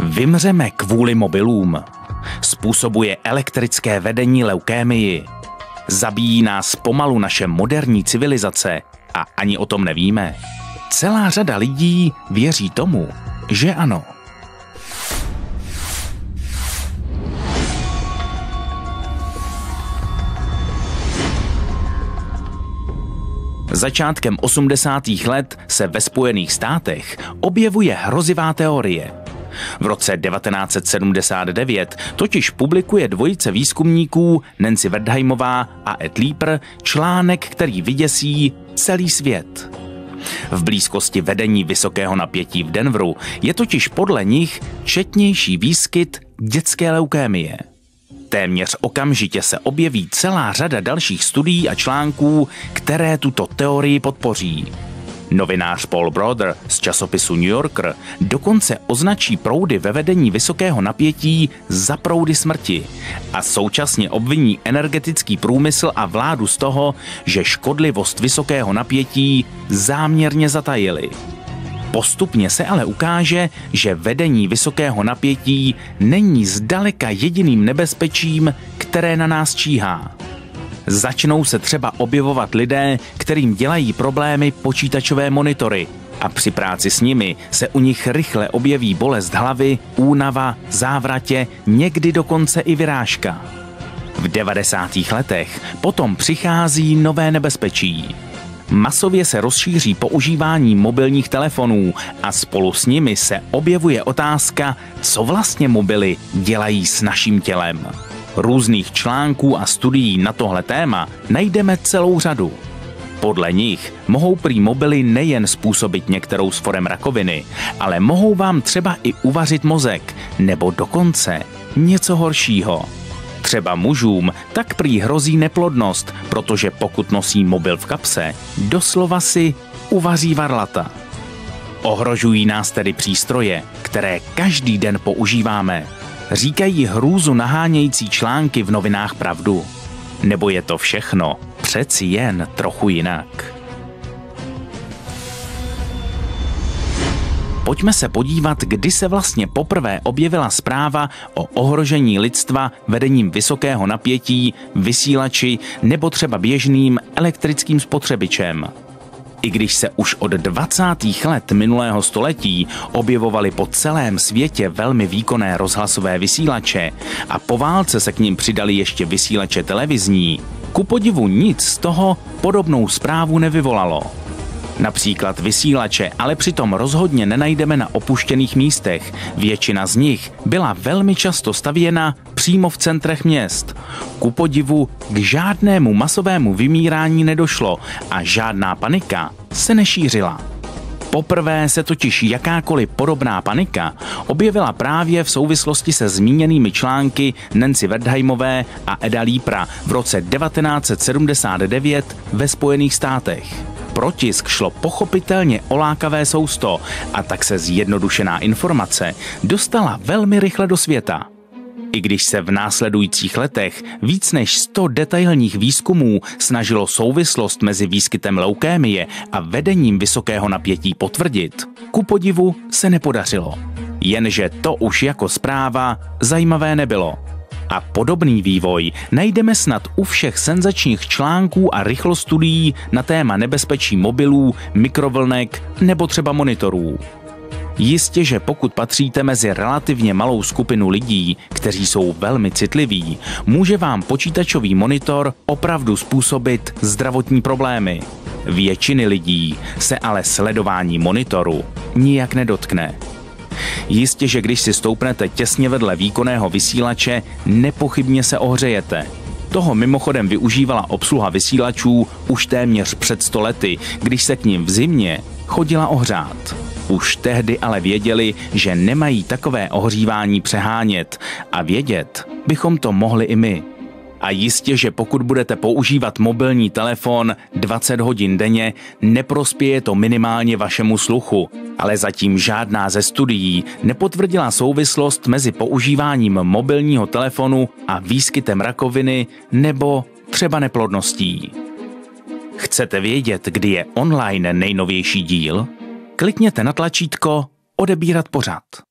Vymřeme kvůli mobilům. Způsobuje elektrické vedení leukémii. Zabíjí nás pomalu naše moderní civilizace a ani o tom nevíme. Celá řada lidí věří tomu, že ano. Začátkem 80. let se ve Spojených státech objevuje hrozivá teorie. V roce 1979 totiž publikuje dvojice výzkumníků Nancy Wertheimová a Ed Leeper článek, který vyděsí celý svět. V blízkosti vedení vysokého napětí v Denveru je totiž podle nich četnější výskyt dětské leukémie. Téměř okamžitě se objeví celá řada dalších studií a článků, které tuto teorii podpoří. Novinář Paul Broder z časopisu New Yorker dokonce označí proudy ve vedení vysokého napětí za proudy smrti a současně obviní energetický průmysl a vládu z toho, že škodlivost vysokého napětí záměrně zatajili. Postupně se ale ukáže, že vedení vysokého napětí není zdaleka jediným nebezpečím, které na nás číhá. Začnou se třeba objevovat lidé, kterým dělají problémy počítačové monitory a při práci s nimi se u nich rychle objeví bolest hlavy, únava, závratě, někdy dokonce i vyrážka. V 90. letech potom přichází nové nebezpečí. Masově se rozšíří používání mobilních telefonů a spolu s nimi se objevuje otázka, co vlastně mobily dělají s naším tělem. Různých článků a studií na tohle téma najdeme celou řadu. Podle nich mohou prý mobily nejen způsobit některou z forem rakoviny, ale mohou vám třeba i uvařit mozek, nebo dokonce něco horšího. Třeba mužům tak prý hrozí neplodnost, protože pokud nosí mobil v kapse, doslova si uvaří varlata. Ohrožují nás tedy přístroje, které každý den používáme. Říkají hrůzu nahánějící články v novinách pravdu. Nebo je to všechno přeci jen trochu jinak? Pojďme se podívat, kdy se vlastně poprvé objevila zpráva o ohrožení lidstva vedením vysokého napětí, vysílači nebo třeba běžným elektrickým spotřebičem. I když se už od 20. let minulého století objevovaly po celém světě velmi výkonné rozhlasové vysílače a po válce se k ním přidali ještě vysílače televizní, ku podivu nic z toho podobnou zprávu nevyvolalo. Například vysílače, ale přitom rozhodně nenajdeme na opuštěných místech. Většina z nich byla velmi často stavěna přímo v centrech měst. Ku podivu k žádnému masovému vymírání nedošlo a žádná panika se nešířila. Poprvé se totiž jakákoliv podobná panika objevila právě v souvislosti se zmíněnými články Nancy Wertheimové a Eda Lípra v roce 1979 ve Spojených státech protisk šlo pochopitelně o lákavé sousto a tak se zjednodušená informace dostala velmi rychle do světa. I když se v následujících letech víc než 100 detailních výzkumů snažilo souvislost mezi výskytem leukémie a vedením vysokého napětí potvrdit, ku podivu se nepodařilo. Jenže to už jako zpráva zajímavé nebylo. A podobný vývoj najdeme snad u všech senzačních článků a rychlostudií na téma nebezpečí mobilů, mikrovlnek nebo třeba monitorů. Jistě, že pokud patříte mezi relativně malou skupinu lidí, kteří jsou velmi citliví, může vám počítačový monitor opravdu způsobit zdravotní problémy. Většiny lidí se ale sledování monitoru nijak nedotkne. Jistě, že když si stoupnete těsně vedle výkonného vysílače, nepochybně se ohřejete. Toho mimochodem využívala obsluha vysílačů už téměř před stolety, když se k ním v zimě chodila ohřát. Už tehdy ale věděli, že nemají takové ohřívání přehánět a vědět bychom to mohli i my. A jistě, že pokud budete používat mobilní telefon 20 hodin denně, neprospěje to minimálně vašemu sluchu. Ale zatím žádná ze studií nepotvrdila souvislost mezi používáním mobilního telefonu a výskytem rakoviny nebo třeba neplodností. Chcete vědět, kdy je online nejnovější díl? Klikněte na tlačítko Odebírat pořad.